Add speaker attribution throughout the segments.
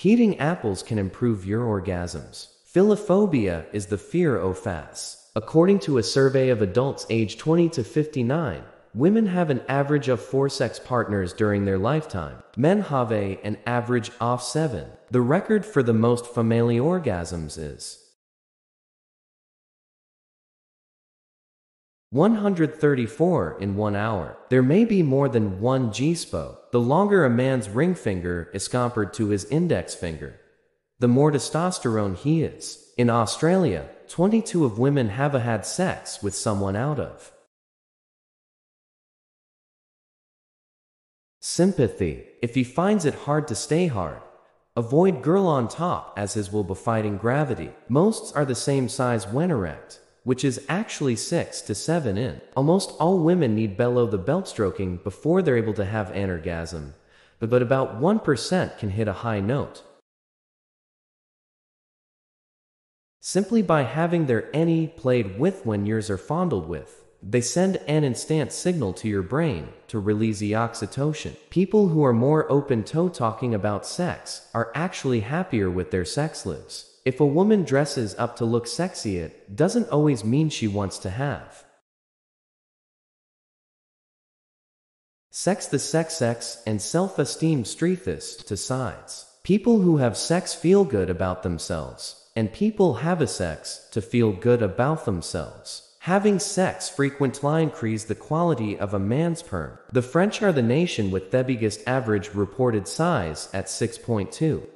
Speaker 1: Heating apples can improve your orgasms. Philophobia is the fear of fats. According to a survey of adults aged 20 to 59, women have an average of four sex partners during their lifetime. Men have an average of seven. The record for the most family orgasms is 134 in one hour. There may be more than one G-spot. The longer a man's ring finger is compared to his index finger, the more testosterone he is. In Australia, 22 of women have had sex with someone out of sympathy. If he finds it hard to stay hard, avoid girl on top as his will be fighting gravity. Most are the same size when erect which is actually 6 to 7 in. Almost all women need below the belt stroking before they're able to have an orgasm, but, but about 1% can hit a high note. Simply by having their any played with when yours are fondled with, they send an instant signal to your brain to release the oxytocin. People who are more open to talking about sex are actually happier with their sex lives. If a woman dresses up to look sexy, it doesn't always mean she wants to have. Sex the sex sex and self-esteem streethist to sides. People who have sex feel good about themselves, and people have a sex to feel good about themselves. Having sex frequently increases the quality of a man's perm. The French are the nation with the biggest average reported size at 6.2.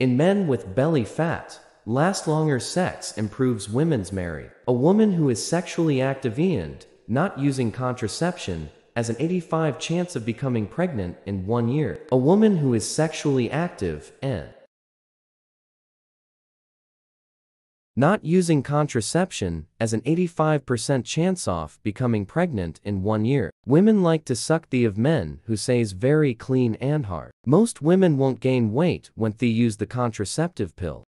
Speaker 1: In men with belly fat, last longer sex improves women's marry. A woman who is sexually active and not using contraception has an 85 chance of becoming pregnant in one year. A woman who is sexually active and Not using contraception as an 85% chance of becoming pregnant in one year. Women like to suck the of men who says very clean and hard. Most women won't gain weight when they use the contraceptive pill.